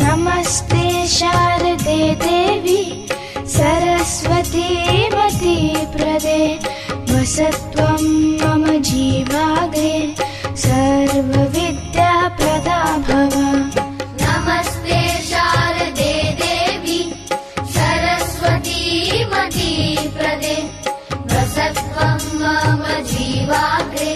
नमस्ते शारदे देवी सरस्वती मती प्रदे वसत्वं मम जीवागे सर्वविद्याप्रदा भव। नमस्ते शारदे देवी सरस्वती मती प्रदे वसत्वं मम जीवागे